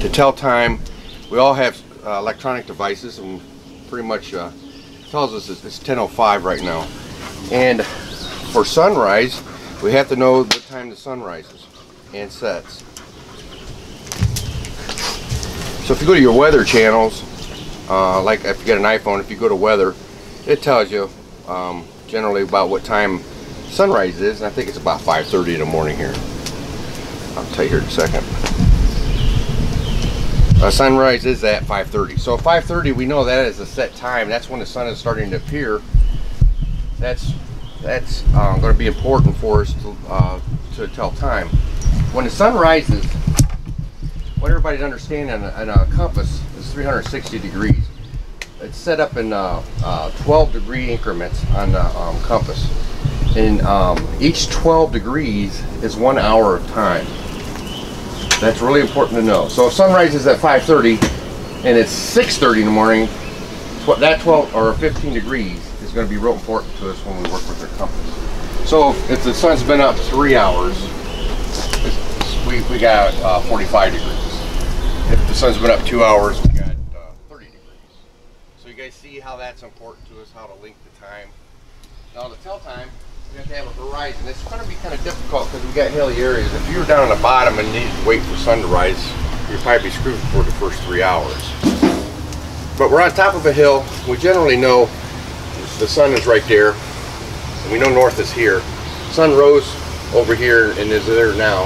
to tell time. We all have uh, electronic devices and pretty much uh, tells us it's 10.05 right now. And for sunrise, we have to know what time the sun rises and sets. So if you go to your weather channels, uh, like if you get an iPhone, if you go to weather, it tells you um, generally about what time sunrise is. And I think it's about 5.30 in the morning here. I'll tell you here in a second. Uh, sunrise is at 5.30. So 5.30, we know that is a set time. That's when the sun is starting to appear. That's that's uh, going to be important for us to, uh, to tell time. When the sun rises, what everybody's understanding on a, on a compass is 360 degrees. It's set up in uh, uh 12 degree increments on the um, compass. And um, each 12 degrees is one hour of time. That's really important to know. So if sunrise is at 5.30 and it's 6.30 in the morning, that 12 or 15 degrees is going to be real important to us when we work with our compass. So if the sun's been up three hours, we, we got uh, 45 degrees. If the sun's been up two hours, we got uh, 30 degrees. So you guys see how that's important to us, how to link the time. Now to tell time, we have to have a horizon. It's going to be kind of difficult because we got hilly areas. If you were down on the bottom and needed to wait for sun to rise, you'd probably be screwed for the first three hours. But we're on top of a hill. We generally know the sun is right there. We know north is here. Sun rose over here and is there now.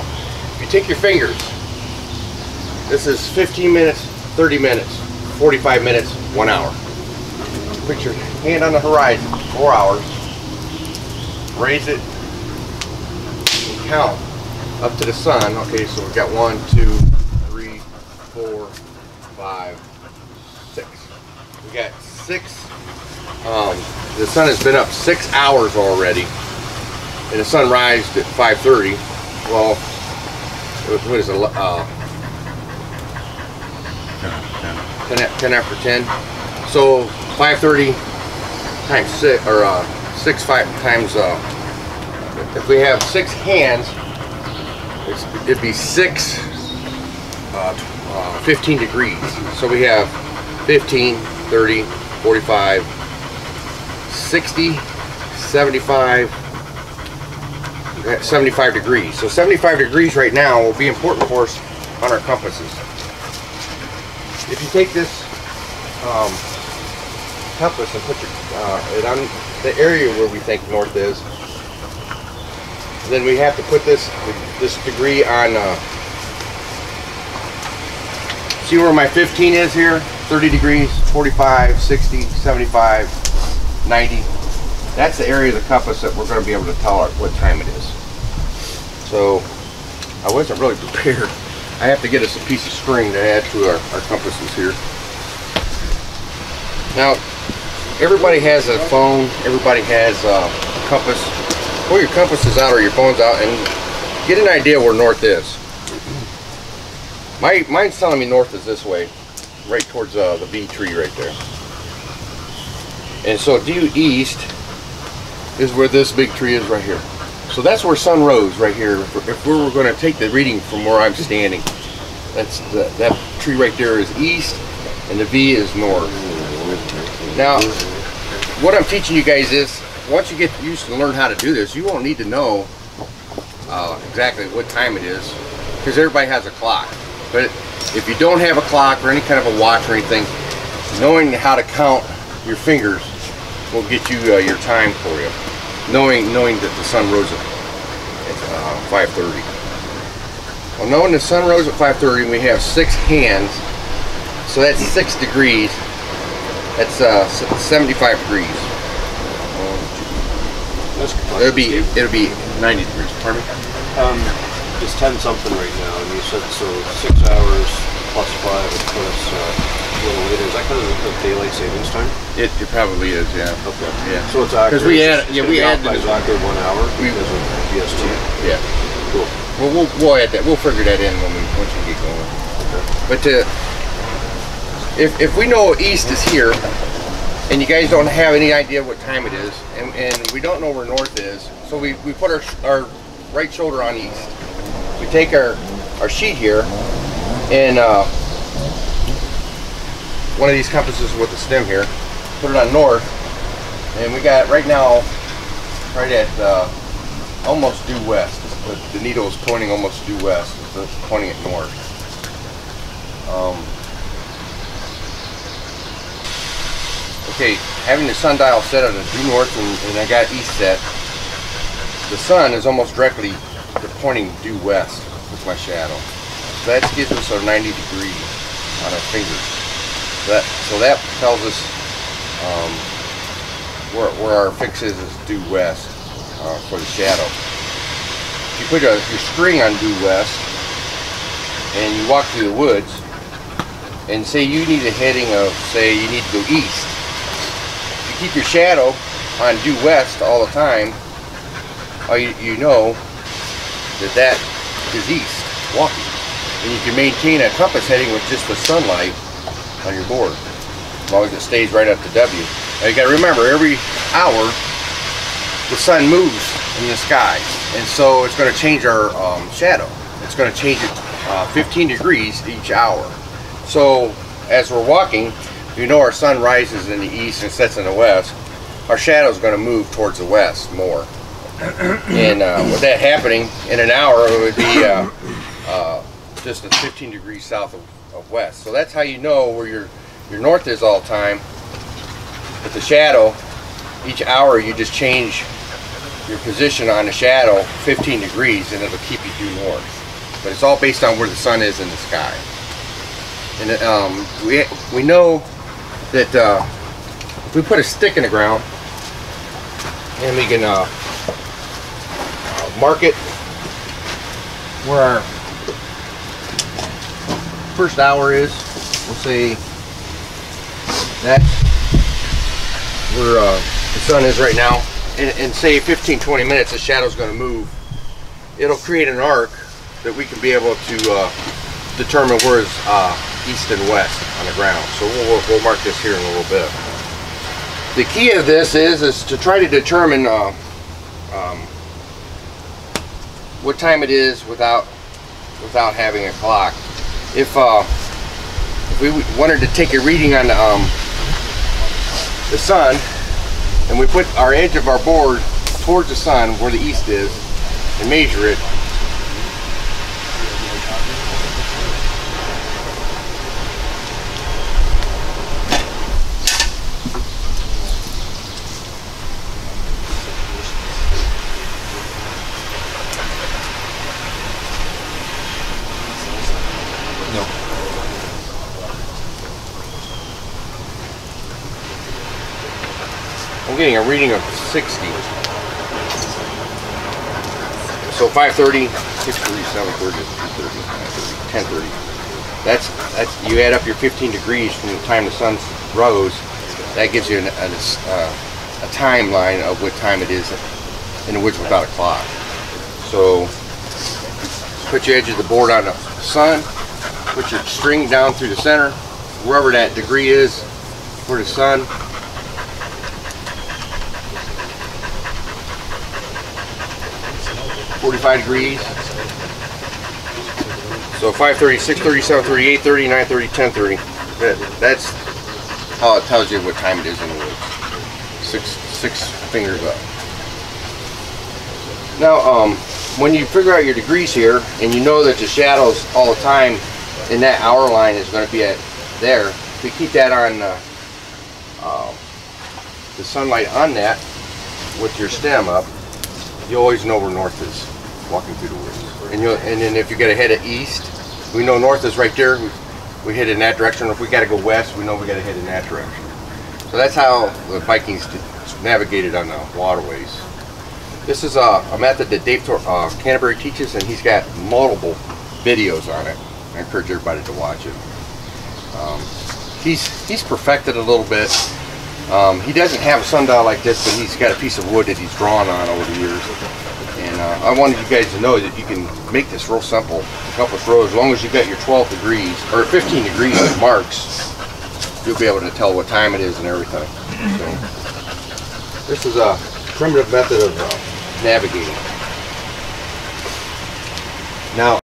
If you take your fingers, this is 15 minutes, 30 minutes, 45 minutes, one hour. Put your hand on the horizon, four hours raise it and count up to the sun. Okay, so we've got one, two, three, four, five, six. We got six. Um, the sun has been up six hours already, and the sun rised at 5:30. Well, what is it? Uh, 10, 10 after 10. So 5:30 times six, or uh, six five times uh, if we have six hands it'd be six uh, uh, 15 degrees. So we have 15 30 45 60 75 75 degrees. So 75 degrees right now will be important for us on our compasses. If you take this um, compass and put your, uh, it on the area where we think north is. Then we have to put this this degree on. Uh, see where my 15 is here? 30 degrees, 45, 60, 75, 90. That's the area of the compass that we're going to be able to tell what time it is. So I wasn't really prepared. I have to get us a piece of string to add to our, our compasses here. Now, everybody has a phone, everybody has a compass. Pull your compasses out or your phones out and get an idea where north is. My Mine's telling me north is this way, right towards uh, the V tree right there. And so due east is where this big tree is right here. So that's where sun rose right here. If we were going to take the reading from where I'm standing, that's the, that tree right there is east and the V is north. Now, what I'm teaching you guys is, once you get used to learn how to do this, you won't need to know uh, exactly what time it is, because everybody has a clock. But if you don't have a clock or any kind of a watch or anything, knowing how to count your fingers will get you uh, your time for you. Knowing knowing that the sun rose at, uh, 5.30. Well, knowing the sun rose at 5.30, we have six hands, so that's six degrees. That's uh, 75 degrees. It'll be it'll be 90 degrees. Pardon me? Um, it's 10 something right now, and you said so six hours plus five would put us uh, a little later. Is that kind of the daylight savings time? It, it probably is, yeah. Okay. Yeah. So it's accurate. Because we add, yeah, we add off by exactly one hour We- because of BST. Yeah. Cool. Well, we'll we'll add that. We'll figure that in when we once we get going. But to, if if we know east is here, and you guys don't have any idea what time it is, and, and we don't know where north is, so we, we put our, our right shoulder on east. We take our, our sheet here, and uh, one of these compasses with the stem here, put it on north, and we got right now right at uh, almost due west. The, the needle is pointing almost due west. It's pointing it north. Um, okay, having the sundial set on a due north and, and I got east set, the sun is almost directly pointing due west with my shadow. So that gives us our 90 degree on our fingers. So that, so that tells us um, where, where our fix is is due west uh, for the shadow. If you put a, your string on due west and you walk through the woods and say you need a heading of, say you need to go east, keep your shadow on due west all the time, all you, you know that that is east, walking. And you can maintain a compass heading with just the sunlight on your board, as long as it stays right up to W. Now you gotta remember, every hour, the sun moves in the sky. And so it's gonna change our um, shadow. It's gonna change it uh, 15 degrees each hour. So as we're walking, you know our sun rises in the east and sets in the west. Our shadow is going to move towards the west more. and uh, with that happening in an hour, it would be uh, uh, just at 15 degrees south of, of, west. So that's how you know where your your north is all the time. With the shadow, each hour you just change your position on the shadow 15 degrees, and it'll keep you due north. But it's all based on where the sun is in the sky. And um, we, we know that uh, if we put a stick in the ground and we can uh, uh, mark it where our first hour is, we'll say that's where uh, the sun is right now, and, and say 15-20 minutes the shadow's going to move, it'll create an arc that we can be able to uh, determine where is uh, east and west on the ground. So we'll, we'll, mark this here in a little bit. The key of this is, is to try to determine uh, um, what time it is without without having a clock. If, uh, if we wanted to take a reading on um, the sun and we put our edge of our board towards the sun where the east is and measure it, getting a reading of 60. So 530, 630, 730, 230, 1030. That's that's you add up your 15 degrees from the time the sun rose. That gives you an, a, uh, a timeline of what time it is in the woods without a clock. So put your edge of the board on the sun, put your string down through the center, wherever that degree is for the sun, 45 degrees. So 530, 630, 730, 830, 930, 1030. That, that's how it tells you what time it is in the woods. Six, six fingers up. Now, um, when you figure out your degrees here, and you know that the shadows all the time in that hour line is going to be at there, if you keep that on uh, uh, the sunlight on that with your stem up, you always know where north is walking through the woods. And you and then if you get ahead of east, we know north is right there. We, we head in that direction. If we got to go west, we know we got to head in that direction. So that's how the Vikings navigated on the waterways. This is a, a method that Dave uh, Canterbury teaches, and he's got multiple videos on it. I encourage everybody to watch it. Um, he's he's perfected a little bit. Um, he doesn't have a sundial like this, but he's got a piece of wood that he's drawn on over the years. And uh, I wanted you guys to know that you can make this real simple. A couple of row, as long as you got your 12 degrees, or 15 degrees marks, you'll be able to tell what time it is and everything. So, this is a primitive method of uh, navigating. Now,